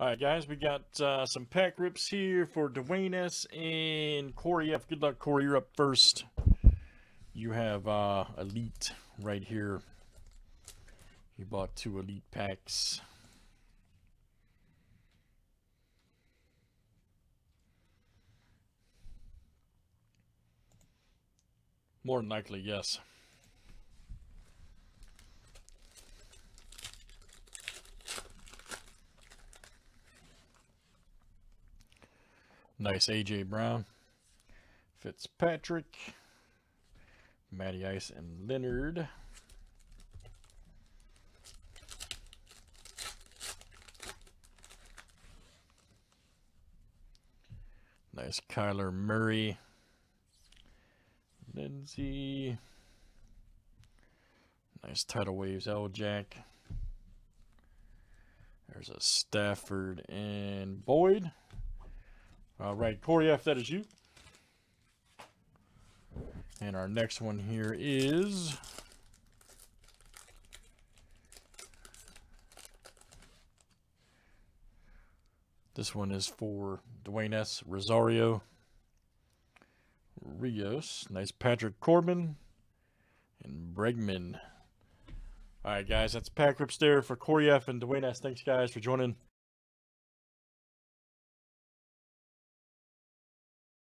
All right, guys, we got uh, some pack rips here for Duane S. and Cory F. Good luck, Cory. You're up first. You have uh, Elite right here. You bought two Elite packs. More than likely, yes. Nice AJ Brown. Fitzpatrick. Matty Ice and Leonard. Nice Kyler Murray. Lindsay. Nice tidal waves L Jack. There's a Stafford and Boyd. All right, Cory F, that is you. And our next one here is This one is for Duane S. Rosario. Rios. Nice Patrick Corbin. And Bregman. All right, guys, that's Pack Rips there for Cory F. and Duane S. Thanks, guys, for joining.